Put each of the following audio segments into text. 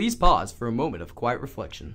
Please pause for a moment of quiet reflection.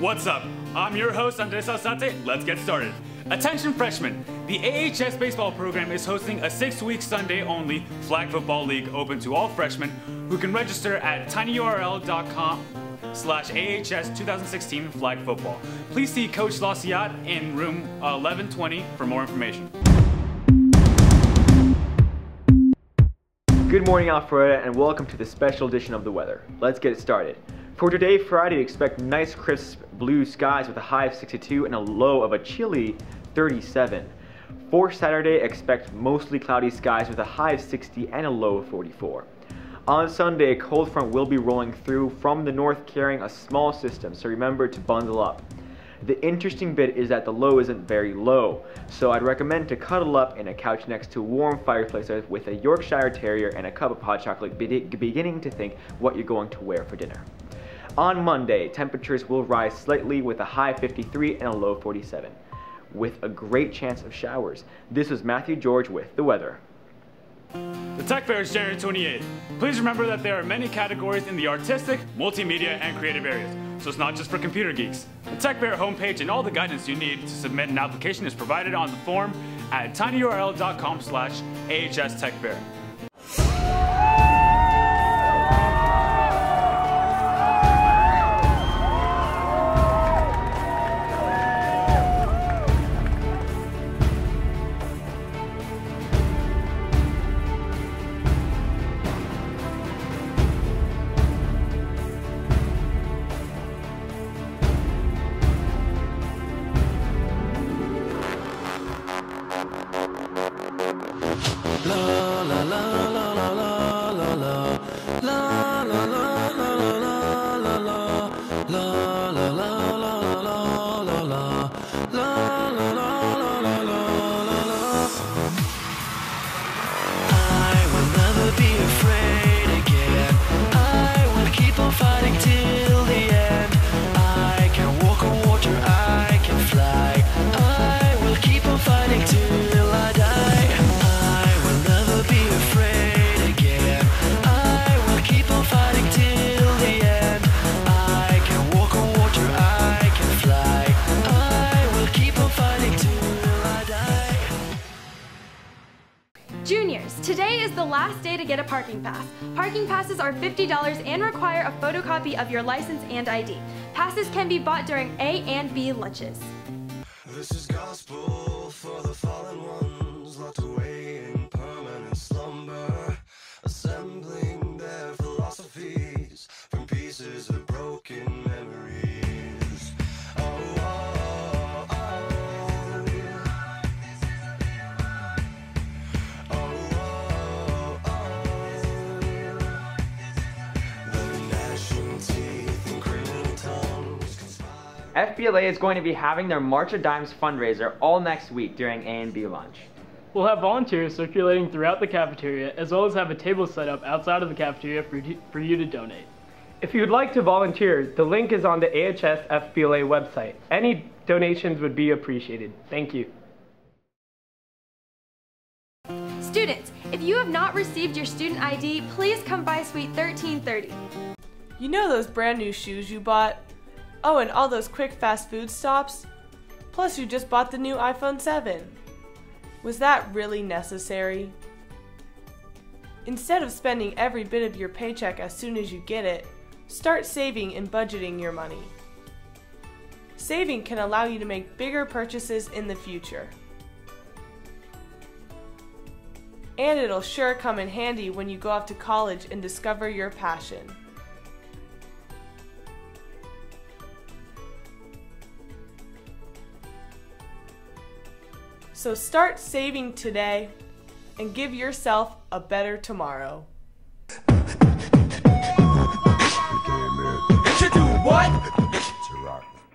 What's up? I'm your host Andres Alzate. Let's get started. Attention freshmen, the AHS baseball program is hosting a six-week Sunday-only flag football league open to all freshmen who can register at tinyurl.com slash AHS 2016 flag football. Please see Coach Laciat in room 1120 for more information. Good morning, Alpharetta, and welcome to the special edition of the weather. Let's get it started. For today, Friday, expect nice, crisp blue skies with a high of 62 and a low of a chilly 37. For Saturday, expect mostly cloudy skies with a high of 60 and a low of 44. On Sunday, a cold front will be rolling through from the north carrying a small system, so remember to bundle up. The interesting bit is that the low isn't very low, so I'd recommend to cuddle up in a couch next to a warm fireplace with a Yorkshire Terrier and a cup of hot chocolate, beginning to think what you're going to wear for dinner. On Monday, temperatures will rise slightly with a high 53 and a low 47, with a great chance of showers. This was Matthew George with the weather. The Tech Fair is January 28th. Please remember that there are many categories in the artistic, multimedia, and creative areas, so it's not just for computer geeks. The Tech Fair homepage and all the guidance you need to submit an application is provided on the form at tinyurl.com slash AHS Juniors, today is the last day to get a parking pass. Parking passes are $50 and require a photocopy of your license and ID. Passes can be bought during A and B lunches. This is gospel FBLA is going to be having their March of Dimes fundraiser all next week during A and B lunch. We'll have volunteers circulating throughout the cafeteria, as well as have a table set up outside of the cafeteria for you, for you to donate. If you'd like to volunteer, the link is on the AHS FBLA website. Any donations would be appreciated. Thank you. Students, if you you have not received your student ID, please come by Suite 1330. You know those brand new shoes you bought? Oh, and all those quick fast food stops? Plus, you just bought the new iPhone 7. Was that really necessary? Instead of spending every bit of your paycheck as soon as you get it, start saving and budgeting your money. Saving can allow you to make bigger purchases in the future. And it'll sure come in handy when you go off to college and discover your passion. So start saving today and give yourself a better tomorrow.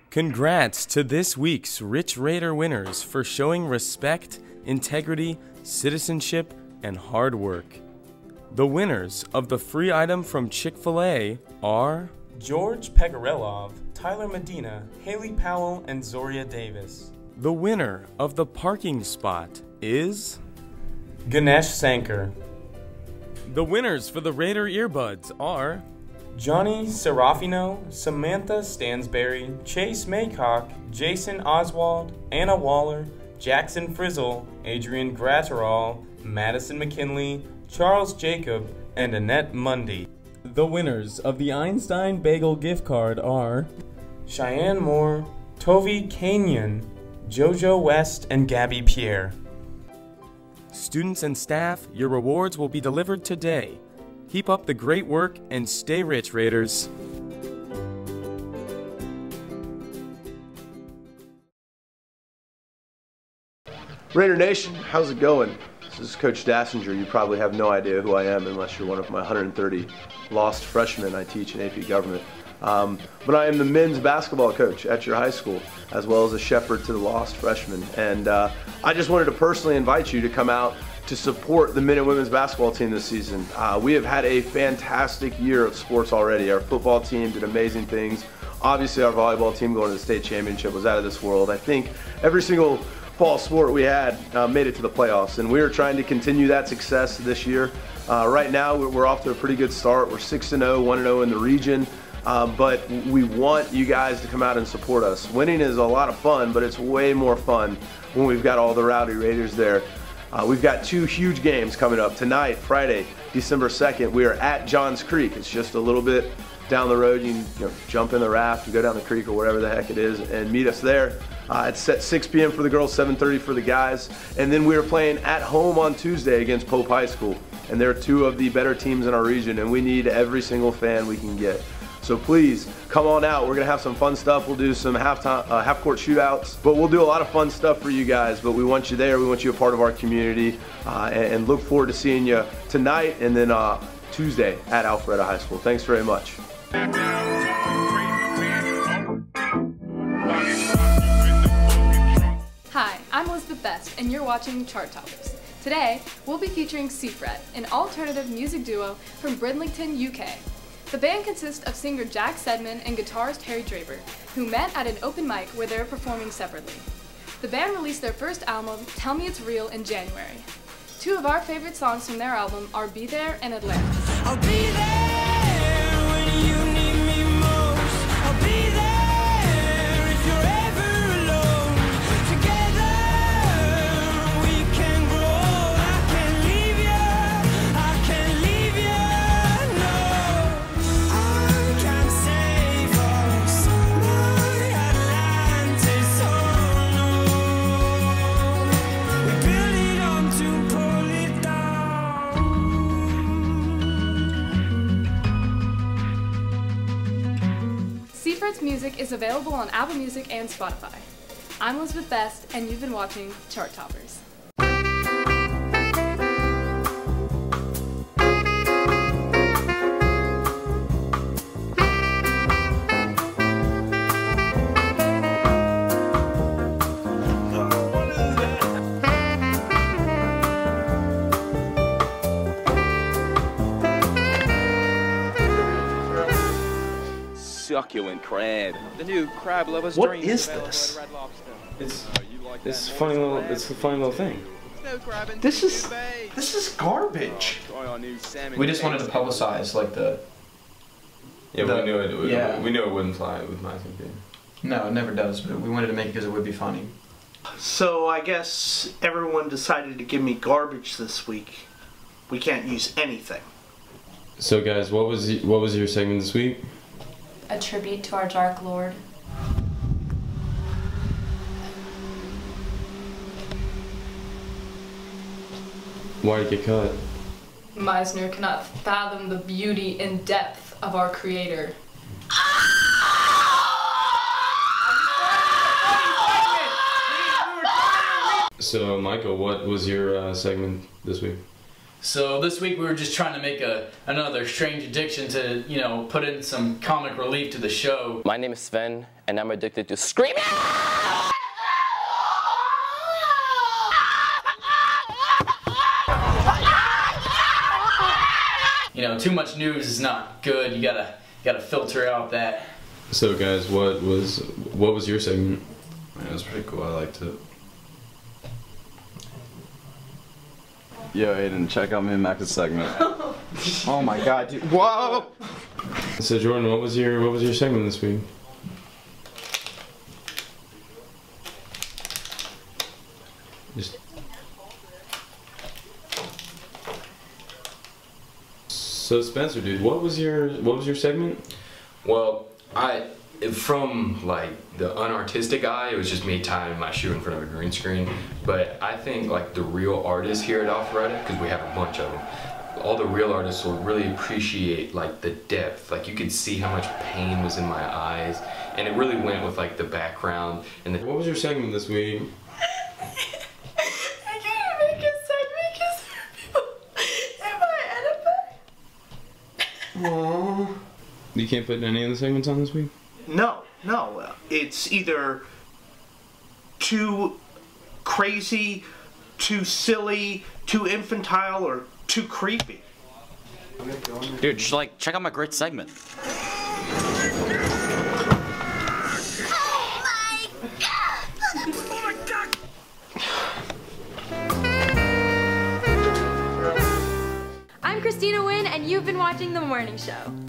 Congrats to this week's Rich Raider winners for showing respect, integrity, citizenship, and hard work. The winners of the free item from Chick fil A are George Pegarelov, Tyler Medina, Haley Powell, and Zoria Davis. The winner of the parking spot is Ganesh Sankar. The winners for the Raider earbuds are Johnny Serafino, Samantha Stansberry, Chase Maycock, Jason Oswald, Anna Waller, Jackson Frizzle, Adrian Gratterall, Madison McKinley, Charles Jacob, and Annette Mundy. The winners of the Einstein Bagel gift card are Cheyenne Moore, Tovi Kanyon, Jojo West, and Gabby Pierre. Students and staff, your rewards will be delivered today. Keep up the great work and stay rich, Raiders. Raider Nation, how's it going? This is Coach Dassinger. You probably have no idea who I am unless you're one of my 130 lost freshmen I teach in AP Government. Um, but I am the men's basketball coach at your high school, as well as a shepherd to the lost freshmen. And uh, I just wanted to personally invite you to come out to support the men and women's basketball team this season. Uh, we have had a fantastic year of sports already. Our football team did amazing things. Obviously, our volleyball team going to the state championship was out of this world. I think every single fall sport we had uh, made it to the playoffs, and we are trying to continue that success this year. Uh, right now, we're off to a pretty good start. We're 6 0, 1 0 in the region. Uh, but we want you guys to come out and support us. Winning is a lot of fun, but it's way more fun when we've got all the Rowdy Raiders there. Uh, we've got two huge games coming up tonight, Friday, December 2nd. We are at Johns Creek. It's just a little bit down the road. You can you know, jump in the raft go down the creek or whatever the heck it is and meet us there. Uh, it's at 6 p.m. for the girls, 7:30 for the guys, and then we are playing at home on Tuesday against Pope High School. And they're two of the better teams in our region, and we need every single fan we can get. So please come on out. We're gonna have some fun stuff. We'll do some half time, uh, half court shootouts, but we'll do a lot of fun stuff for you guys. But we want you there. We want you a part of our community, uh, and, and, look forward to seeing you tonight and then uh, Tuesday at Alpharetta High School. Thanks very much. Hi, I'm Elizabeth Best, and you're watching Chart Toppers. Today, we'll be featuring Seafret, an alternative music duo from Bridlington, UK. The band consists of singer Jack Sedman and guitarist Harry Draper, who met at an open mic where they were performing separately. The band released their first album, Tell Me It's Real, in January. Two of our favorite songs from their album are Be There and Atlantis. Music is available on Apple Music and Spotify. I'm Elizabeth Best, and you've been watching Chart Toppers. Succulent crab. The new crab lover's What dream is this? at Red Lobster. It's oh, it's funny little it's a funny little thing. This is this is garbage. Oh, we just wanted to publicize like the. Yeah, the- we knew it. We, yeah. we knew it wouldn't fly with my team. No, it never does. But we wanted to make it because it would be funny. So I guess everyone decided to give me garbage this week. We can't use anything. So, guys, what was what was your segment this week? A tribute to our Dark Lord. Why did you get cut? Meisner cannot fathom the beauty and depth of our Creator. So, Michael, what was your uh, segment this week? So this week we were just trying to make a another strange addiction to you know put in some comic relief to the show. My name is Sven, and I'm addicted to screaming. You know, too much news is not good. You gotta gotta filter out that. So, guys, what was what was your segment? Man, it was pretty cool. I liked it. Yo, Aiden, check out me and Max's segment. oh my god, dude. Whoa! So, Jordan, what was your what was your segment this week? Just So, Spencer, dude, what was your what was your segment? Well, I from like the unartistic eye, it was just me tying my shoe in front of a green screen. But I think like the real artists here at Alpharetta, because we have a bunch of them, all the real artists will really appreciate like the depth. Like you could see how much pain was in my eyes, and it really went with like the background and the. What was your segment this week? I can't make a segment because there are people in my edifice. Aww. You can't put any of the segments on this week. No, no. It's either too crazy, too silly, too infantile, or too creepy. Dude, just like check out my great segment. Oh my god. I'm Christina Wynn, and you've been watching The Morning Show.